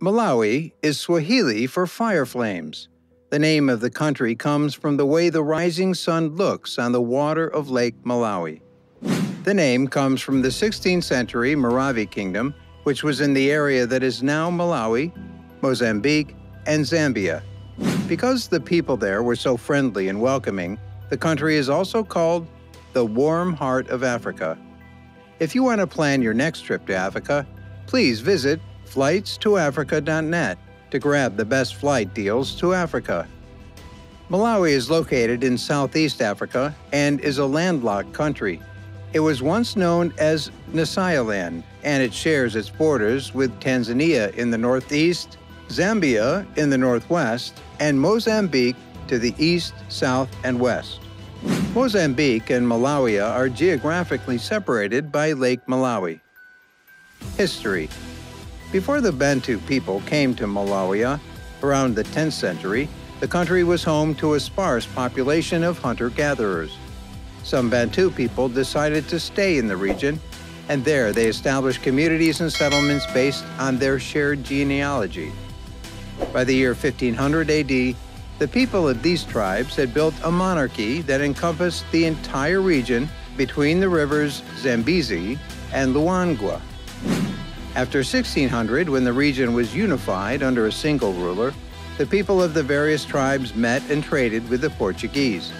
Malawi is Swahili for fire flames. The name of the country comes from the way the rising sun looks on the water of Lake Malawi. The name comes from the 16th century Maravi Kingdom, which was in the area that is now Malawi, Mozambique, and Zambia. Because the people there were so friendly and welcoming, the country is also called the warm heart of Africa. If you want to plan your next trip to Africa, please visit flightstoafrica.net to grab the best flight deals to Africa. Malawi is located in southeast Africa and is a landlocked country. It was once known as Nyasaland, and it shares its borders with Tanzania in the northeast, Zambia in the northwest, and Mozambique to the east, south, and west. Mozambique and Malawi are geographically separated by Lake Malawi. History Before the Bantu people came to Malawi around the 10th century, the country was home to a sparse population of hunter-gatherers. Some Bantu people decided to stay in the region, and there they established communities and settlements based on their shared genealogy. By the year 1500 AD, the people of these tribes had built a monarchy that encompassed the entire region between the rivers Zambezi and Luangwa. After 1600, when the region was unified under a single ruler, the people of the various tribes met and traded with the Portuguese.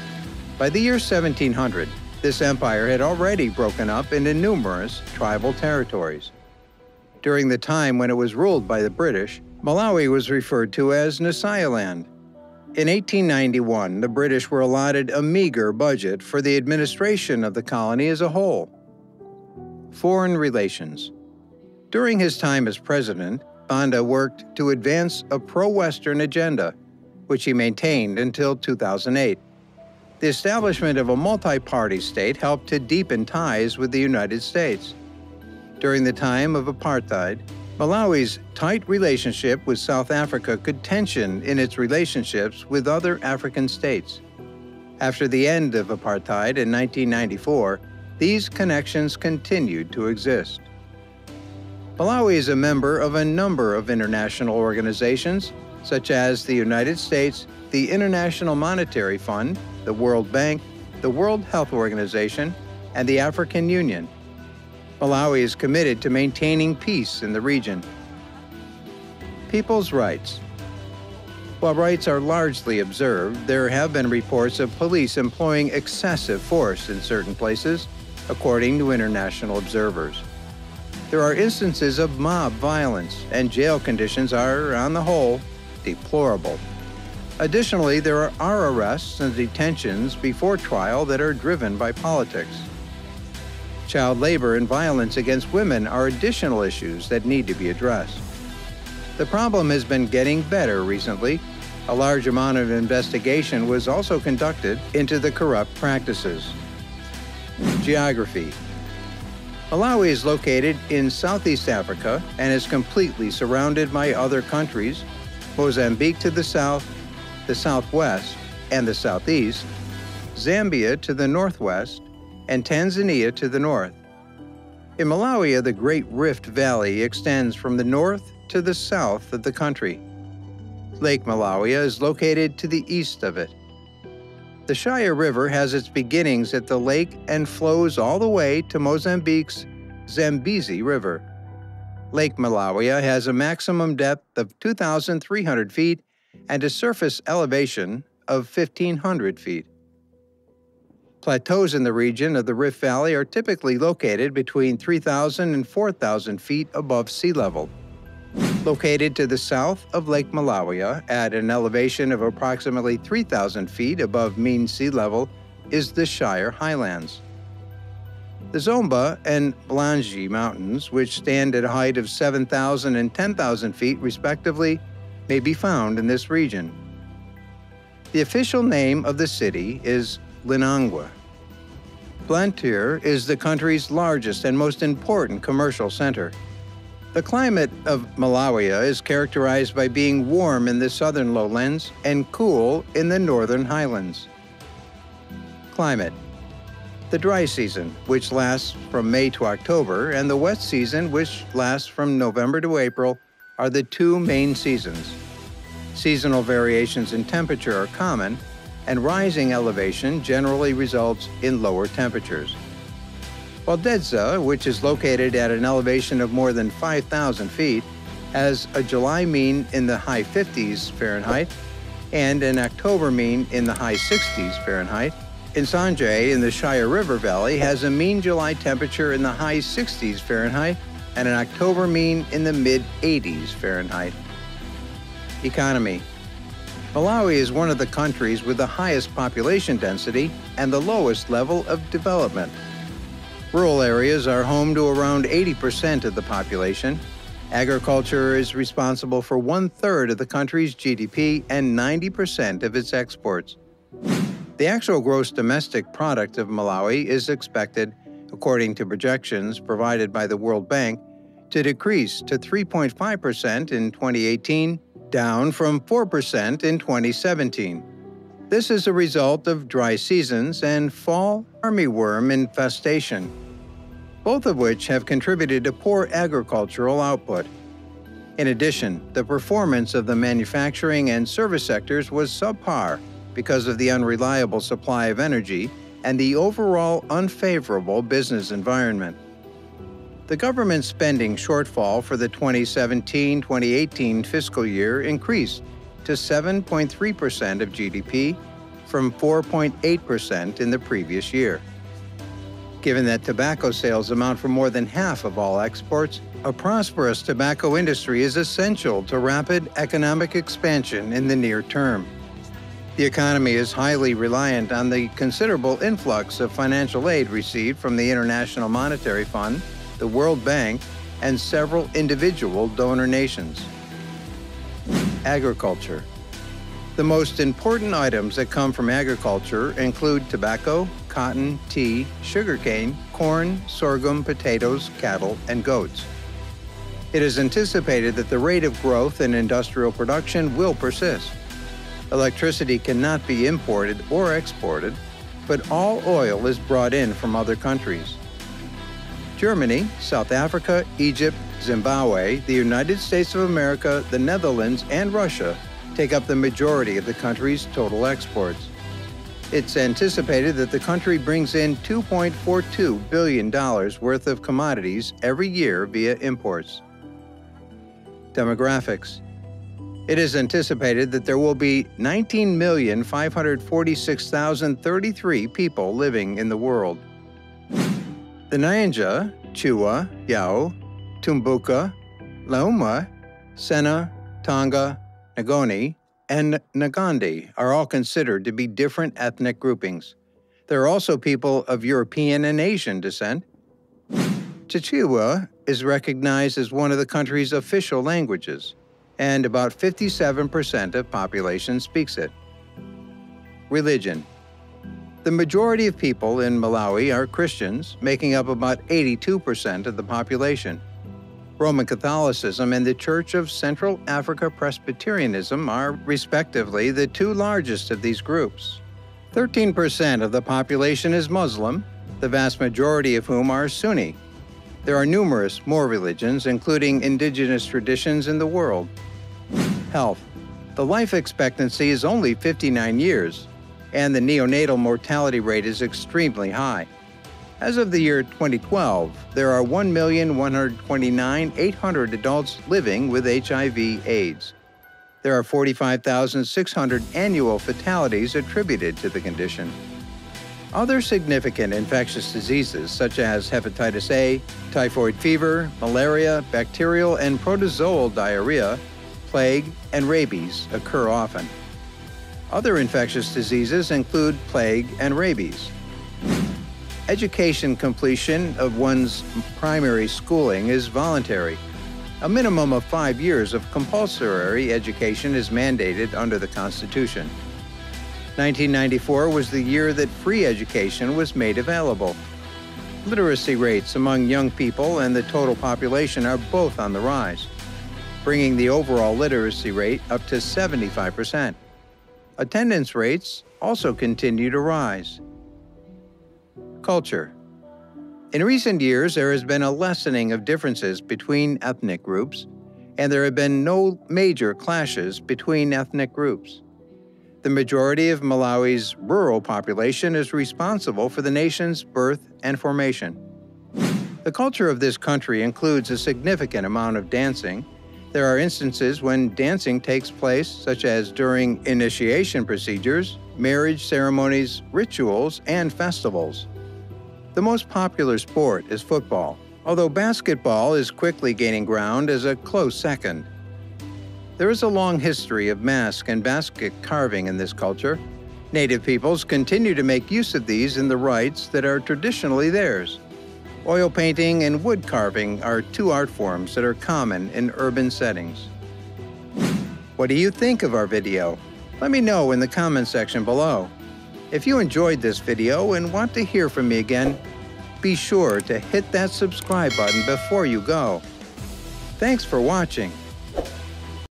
By the year 1700, this empire had already broken up into numerous tribal territories. During the time when it was ruled by the British, Malawi was referred to as Nyasaland, in 1891, the British were allotted a meager budget for the administration of the colony as a whole. Foreign Relations During his time as president, Banda worked to advance a pro-Western agenda, which he maintained until 2008. The establishment of a multi-party state helped to deepen ties with the United States. During the time of apartheid, Malawi's tight relationship with South Africa could tension in its relationships with other African states. After the end of apartheid in 1994, these connections continued to exist. Malawi is a member of a number of international organizations, such as the United States, the International Monetary Fund, the World Bank, the World Health Organization, and the African Union. Malawi is committed to maintaining peace in the region. People's rights. While rights are largely observed, there have been reports of police employing excessive force in certain places, according to international observers. There are instances of mob violence, and jail conditions are, on the whole, deplorable. Additionally, there are arrests and detentions before trial that are driven by politics. Child labor and violence against women are additional issues that need to be addressed. The problem has been getting better recently. A large amount of investigation was also conducted into the corrupt practices. Geography Malawi is located in Southeast Africa and is completely surrounded by other countries, Mozambique to the south, the southwest, and the southeast, Zambia to the northwest, and Tanzania to the north. In Malawi, the Great Rift Valley extends from the north to the south of the country. Lake Malawi is located to the east of it. The Shire River has its beginnings at the lake and flows all the way to Mozambique's Zambezi River. Lake Malawi has a maximum depth of 2,300 feet and a surface elevation of 1,500 feet. Plateaus in the region of the Rift Valley are typically located between 3,000 and 4,000 feet above sea level. Located to the south of Lake Malawi at an elevation of approximately 3,000 feet above mean sea level is the Shire Highlands. The Zomba and Mulanje Mountains, which stand at a height of 7,000 and 10,000 feet respectively, may be found in this region. The official name of the city is Lilongwe. Blantyre is the country's largest and most important commercial center. The climate of Malawi is characterized by being warm in the southern lowlands and cool in the northern highlands. Climate The dry season, which lasts from May to October, and the wet season, which lasts from November to April, are the two main seasons. Seasonal variations in temperature are common, and rising elevation generally results in lower temperatures. While which is located at an elevation of more than 5,000 feet, has a July mean in the high 50s Fahrenheit and an October mean in the high 60s Fahrenheit, Nsanje in the Shire River Valley has a mean July temperature in the high 60s Fahrenheit and an October mean in the mid 80s Fahrenheit. Economy Malawi is one of the countries with the highest population density and the lowest level of development. Rural areas are home to around 80% of the population. Agriculture is responsible for one third of the country's GDP and 90% of its exports. The actual gross domestic product of Malawi is expected, according to projections provided by the World Bank, to decrease to 3.5% in 2018, down from 4% in 2017. This is a result of dry seasons and fall armyworm infestation, both of which have contributed to poor agricultural output. In addition, the performance of the manufacturing and service sectors was subpar because of the unreliable supply of energy and the overall unfavorable business environment. The government spending shortfall for the 2017 2018 fiscal year increased to 7.3% of GDP from 4.8% in the previous year. Given that tobacco sales amount for more than half of all exports, a prosperous tobacco industry is essential to rapid economic expansion in the near term. The economy is highly reliant on the considerable influx of financial aid received from the International Monetary Fund the World Bank, and several individual donor nations. Agriculture. The most important items that come from agriculture include tobacco, cotton, tea, sugarcane, corn, sorghum, potatoes, cattle, and goats. It is anticipated that the rate of growth in industrial production will persist. Electricity cannot be imported or exported, but all oil is brought in from other countries. Germany, South Africa, Egypt, Zimbabwe, the United States of America, the Netherlands, and Russia take up the majority of the country's total exports. It's anticipated that the country brings in $2.42 billion worth of commodities every year via imports. Demographics It is anticipated that there will be 19,546,033 people living in the world. The Nyanja, Chewa, Yao, Tumbuka, Lomwe, Sena, Tonga, Ngoni, and Ngonde are all considered to be different ethnic groupings. There are also people of European and Asian descent. Chichewa is recognized as one of the country's official languages, and about 57% of population speaks it. Religion the majority of people in Malawi are Christians, making up about 82% of the population. Roman Catholicism and the Church of Central Africa Presbyterianism are, respectively, the two largest of these groups. 13% of the population is Muslim, the vast majority of whom are Sunni. There are numerous more religions, including indigenous traditions in the world. Health. The life expectancy is only 59 years, and the neonatal mortality rate is extremely high. As of the year 2012, there are 1,129,800 adults living with HIV/AIDS. There are 45,600 annual fatalities attributed to the condition. Other significant infectious diseases such as hepatitis A, typhoid fever, malaria, bacterial and protozoal diarrhea, plague, and rabies occur often. Other infectious diseases include plague and rabies. Education completion of one's primary schooling is voluntary. A minimum of five years of compulsory education is mandated under the Constitution. 1994 was the year that free education was made available. Literacy rates among young people and the total population are both on the rise, bringing the overall literacy rate up to 75 percent. Attendance rates also continue to rise. Culture. In recent years, there has been a lessening of differences between ethnic groups, and there have been no major clashes between ethnic groups. The majority of Malawi's rural population is responsible for the nation's birth and formation. The culture of this country includes a significant amount of dancing. There are instances when dancing takes place, such as during initiation procedures, marriage ceremonies, rituals, and festivals. The most popular sport is football, although basketball is quickly gaining ground as a close second. There is a long history of mask and basket carving in this culture. Native peoples continue to make use of these in the rites that are traditionally theirs. Oil painting and wood carving are two art forms that are common in urban settings. What do you think of our video? Let me know in the comment section below. If you enjoyed this video and want to hear from me again, be sure to hit that subscribe button before you go. Thanks for watching.